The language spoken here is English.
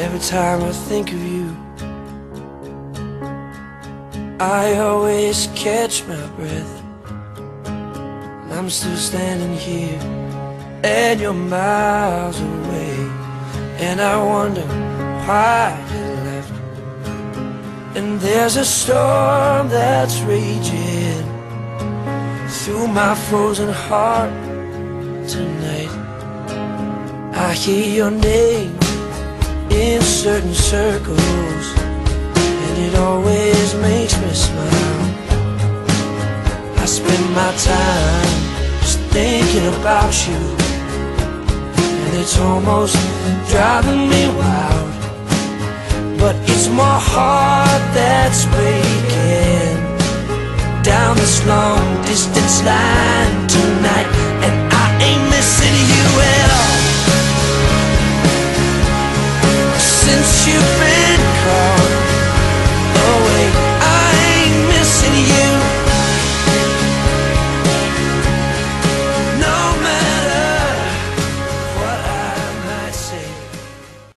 Every time I think of you, I always catch my breath. And I'm still standing here, and you're miles away. And I wonder why you left. And there's a storm that's raging through my frozen heart tonight. I hear your name in certain circles, and it always makes me smile. I spend my time just thinking about you, and it's almost driving me wild. But it's my heart that's breaking down this long distance line Since you've been